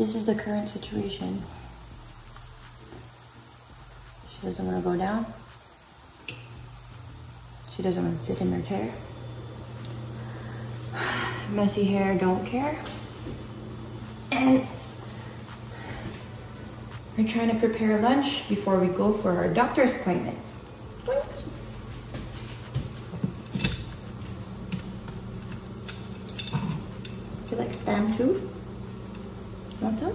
this is the current situation. She doesn't want to go down. She doesn't want to sit in her chair. Messy hair, don't care. And we're trying to prepare lunch before we go for our doctor's appointment. Thanks. Do you like spam too? Want some?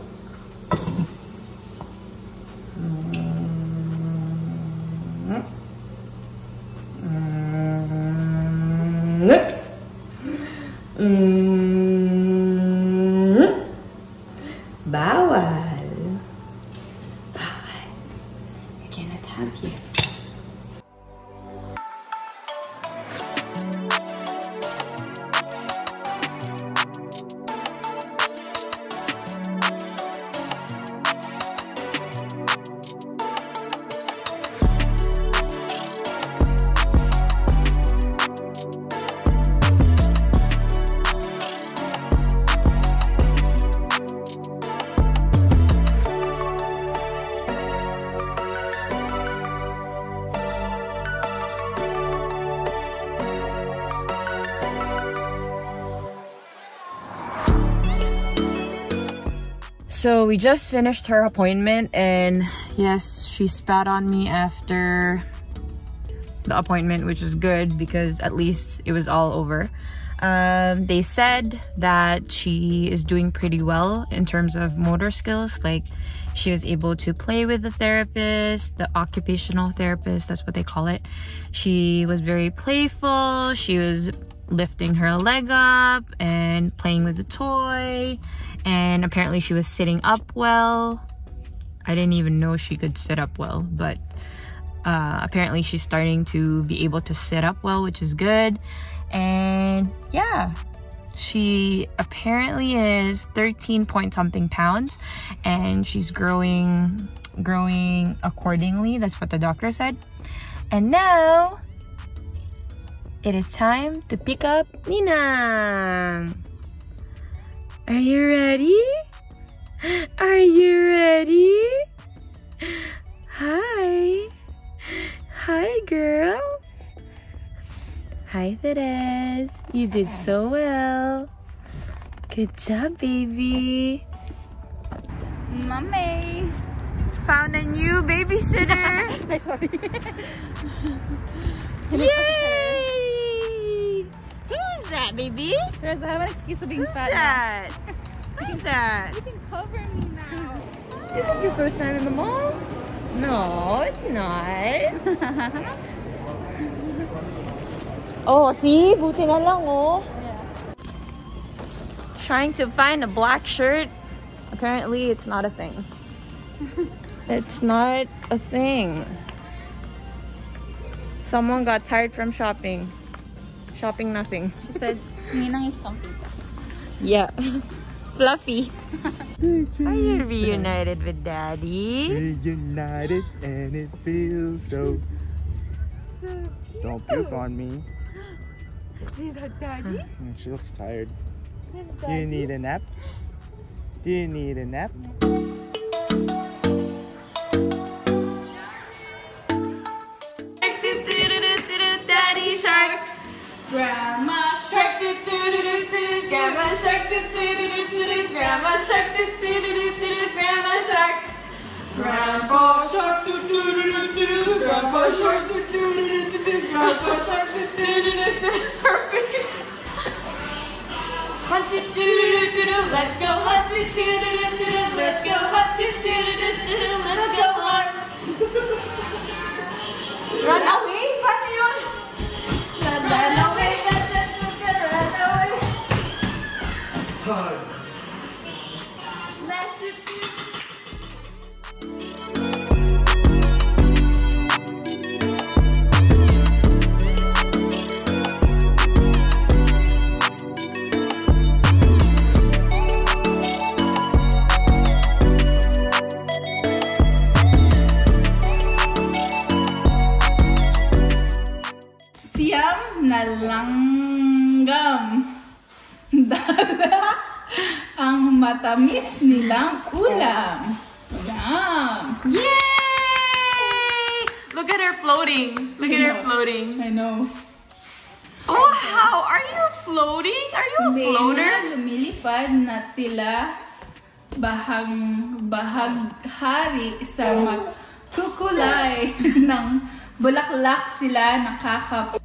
Mm. Bawal. Bawal. I cannot have you. So we just finished her appointment and yes, she spat on me after the appointment, which was good because at least it was all over. Um, they said that she is doing pretty well in terms of motor skills. Like she was able to play with the therapist, the occupational therapist, that's what they call it. She was very playful. She was lifting her leg up and playing with the toy. And apparently she was sitting up well. I didn't even know she could sit up well, but uh, apparently she's starting to be able to sit up well, which is good. And yeah, she apparently is 13 point something pounds and she's growing growing accordingly. That's what the doctor said. And now it is time to pick up Nina. Are you ready? Are you ready? Hi. Hi, girl. Hi, Therese. You did so well. Good job, baby. Mommy. Found a new babysitter. Yay! That, baby? Teresa, I have an excuse of being Who's fat. that? Who's that? now. You can cover me now. Is it your first time in the mall? No, it's not. oh, see? Buti na lang, oh. Yeah. Trying to find a black shirt. Apparently, it's not a thing. it's not a thing. Someone got tired from shopping. Shopping nothing. He said, Ninang is comfy. Yeah. Fluffy. Are you reunited with daddy? Reunited and it feels so. Don't puke on me. Is that daddy? Mm, She looks tired. Do you need a nap? Do you need a nap? Grandma shark. Do, do, do, do, do, Grandma shark. do, do, do, do, do. Grandma shark. do, do, do, do, do. Grandma shark. Grandpa shark. Do, do, do, do, do. Grandpa shark. Do, do, do, do, do. Grandpa shark. Do, do, do, do, do. Perfect. Hunt do do do do. Let's go hunt do do do do. Let's go hunt do do do do. Let's go hunt. Run away, Siyam na langgam. Dala ang matamis nilang ulam. Yum! Yay! Look at her floating. Look at her floating. I know. Oh, how are you floating? Are you a May floater? mga lumilipad na tila bahang bahaghari sa magkukulay ng bulaklak sila nakaka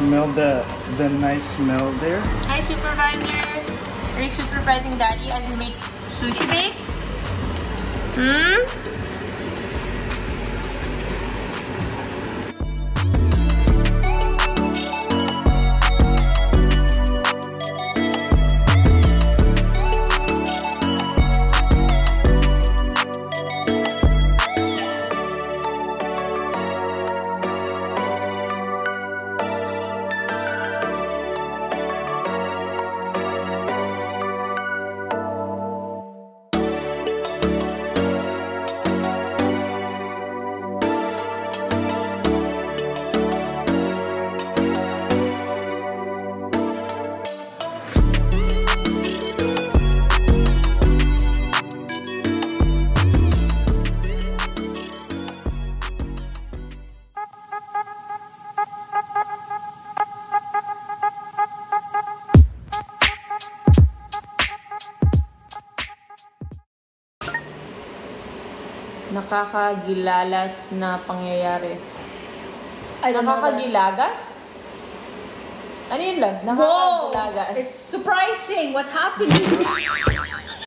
smell the the nice smell there? Hi, supervisor. Are you supervising daddy as he makes sushi bake? Hmm? Nakakagilalas na pangyayari. I don't. Nakakagilagas? Ano yun lang? Whoa! Nakakagilagas. It's surprising what's happening.